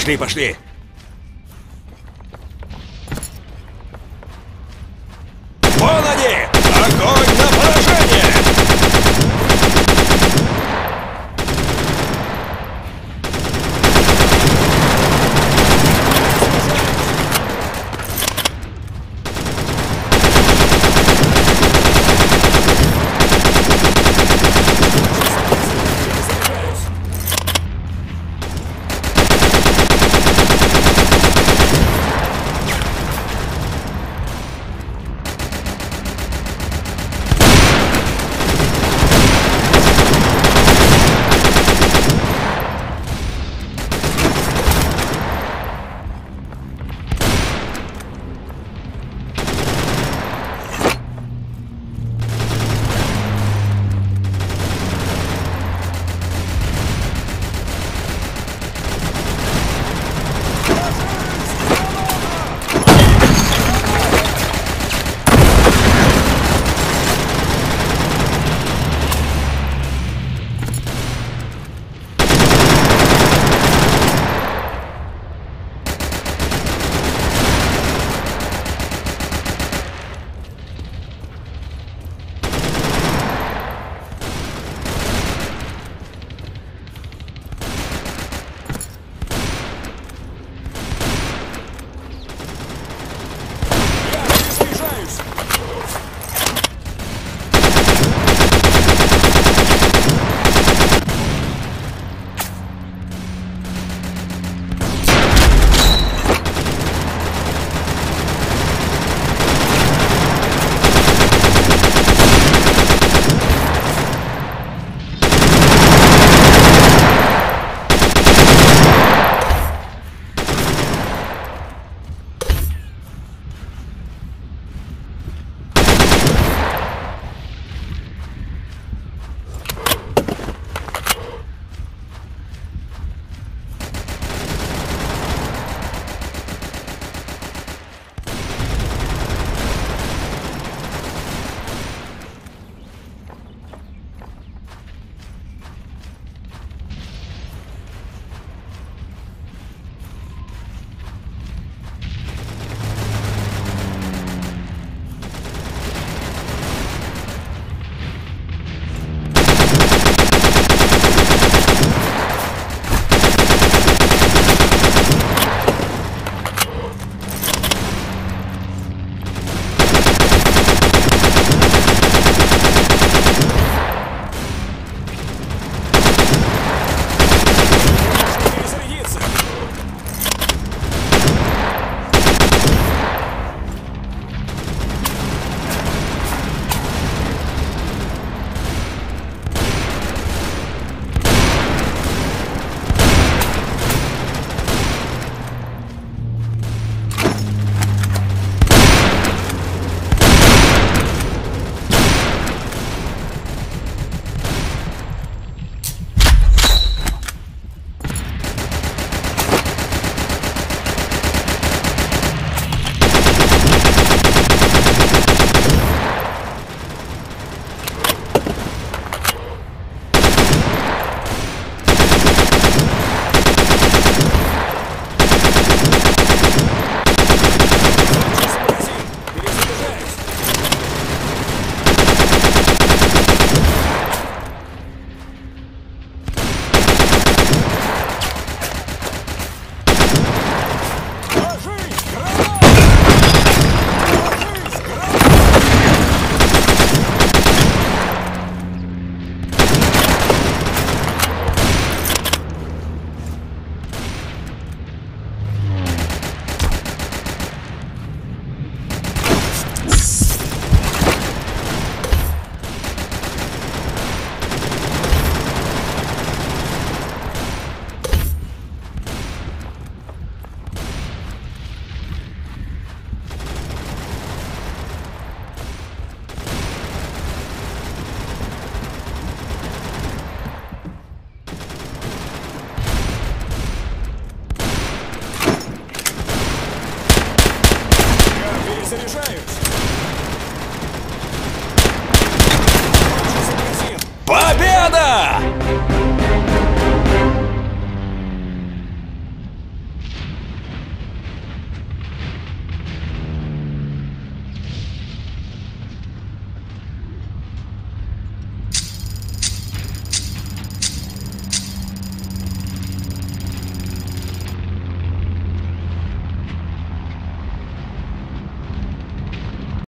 Пошли, пошли.